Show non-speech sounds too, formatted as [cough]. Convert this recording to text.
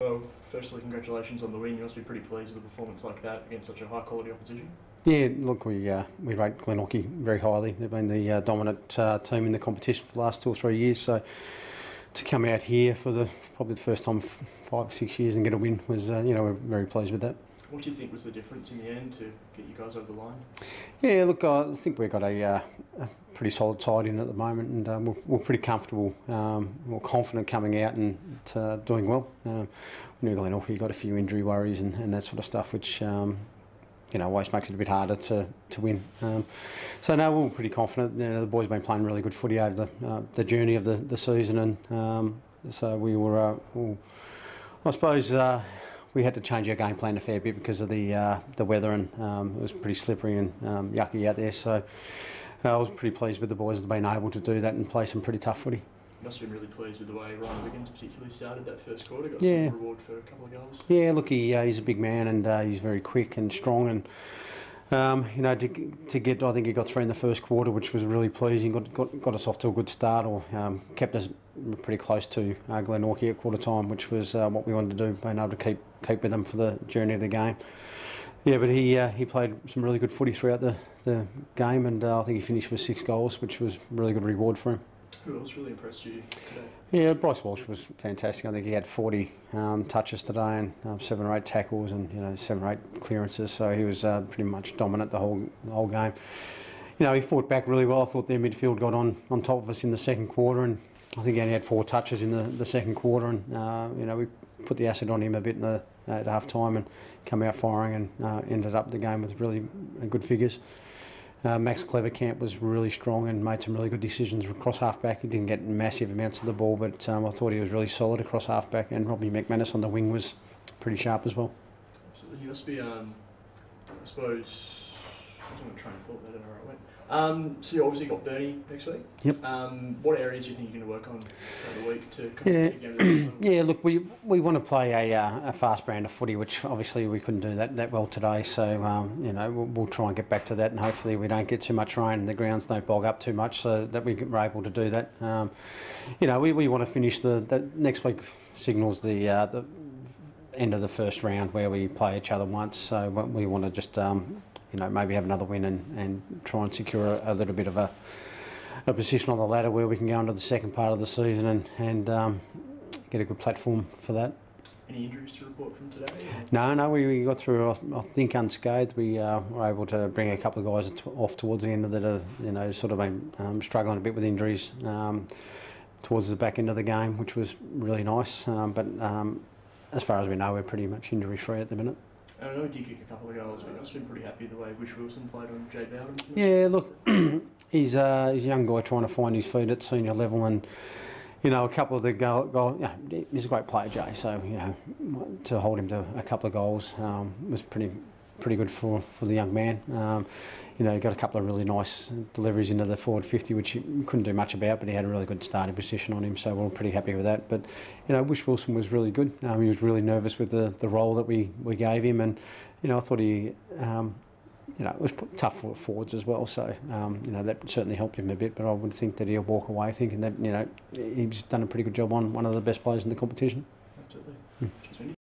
Well, firstly, congratulations on the win. You must be pretty pleased with a performance like that against such a high quality opposition. Yeah, look, we uh, we rate Glenorchy very highly. They've been the uh, dominant uh, team in the competition for the last two or three years. So to come out here for the probably the first time five or six years and get a win was, uh, you know, we're very pleased with that. What do you think was the difference in the end to get you guys over the line? Yeah, look, I think we've got a, uh, a pretty solid side in at the moment, and um, we're, we're pretty comfortable, um, we're confident coming out and uh, doing well. Um, we knew Glenorchy got a few injury worries and, and that sort of stuff, which um, you know always makes it a bit harder to to win. Um, so now we're pretty confident. You know, the boys have been playing really good footy over the uh, the journey of the, the season, and um, so we were, uh, I suppose. We had to change our game plan a fair bit because of the uh, the weather and um, it was pretty slippery and um, yucky out there. So uh, I was pretty pleased with the boys being able to do that and play some pretty tough footy. You must have been really pleased with the way Ryan Wiggins particularly started that first quarter. Got Yeah. some reward for a couple of goals. Yeah, look, he, uh, he's a big man and uh, he's very quick and strong and. Um, you know, to, to get, I think he got three in the first quarter, which was really pleasing. Got got, got us off to a good start, or um, kept us pretty close to uh, Glenorchy at quarter time, which was uh, what we wanted to do, being able to keep keep with them for the journey of the game. Yeah, but he uh, he played some really good footy throughout the, the game, and uh, I think he finished with six goals, which was really good reward for him. Who else really impressed you today? Yeah, Bryce Walsh was fantastic. I think he had 40 um, touches today and um, seven or eight tackles and you know seven or eight clearances. So he was uh, pretty much dominant the whole the whole game. You know, he fought back really well. I thought their midfield got on on top of us in the second quarter, and I think he only had four touches in the, the second quarter. And uh, you know, we put the acid on him a bit in the at half time and come out firing and uh, ended up the game with really uh, good figures. Uh, Max Clevercamp was really strong and made some really good decisions across halfback. He didn't get massive amounts of the ball, but um, I thought he was really solid across halfback. And Robbie McManus on the wing was pretty sharp as well. Absolutely. You must be, um, I suppose, I was on to thought there, I don't know where it went. Um, so you obviously got Burnie next week. Yep. Um, what areas do you think you're going to work on over the week to kind Yeah. of take you over the next level? Yeah, look, we we want to play a, uh, a fast brand of footy, which obviously we couldn't do that, that well today. So um, you know we'll, we'll try and get back to that, and hopefully we don't get too much rain and the grounds don't bog up too much, so that we are able to do that. Um, you know, we, we want to finish the, the next week signals the uh, the end of the first round where we play each other once. So we want to just um, you know maybe have another win and, and try and secure a, a little bit of a a position on the ladder where we can go into the second part of the season and and um, get a good platform for that. Any injuries to report from today? No, no, we, we got through. I think unscathed. We uh, were able to bring a couple of guys off towards the end of the, have, you know, sort of been um, struggling a bit with injuries um, towards the back end of the game, which was really nice. Um, but um, as far as we know, we're pretty much injury free at the minute. I know he did kick a couple of goals, but have been pretty happy the way Wish Wilson played on Jaye Bowden. Yeah, look, [clears throat] he's uh, he's a young guy trying to find his feet at senior level, and you know, a couple of the goal, goal you know, he's a great player, Jaye. So you know, to hold him to a couple of goals um, was pretty pretty good for, for the young man. Um, you know, he got a couple of really nice deliveries into the forward 50, which he couldn't do much about, but he had a really good starting position on him, so we're pretty happy with that. But, you know, Wish Wilson was really good. Um, he was really nervous with the, the role that we, we gave him, and, you know, I thought he, um, you know, it was tough for forwards as well, so, um, you know, that certainly helped him a bit, but I would think that he'll walk away thinking that, you know, he's done a pretty good job on one of the best players in the competition. Absolutely. Wendy.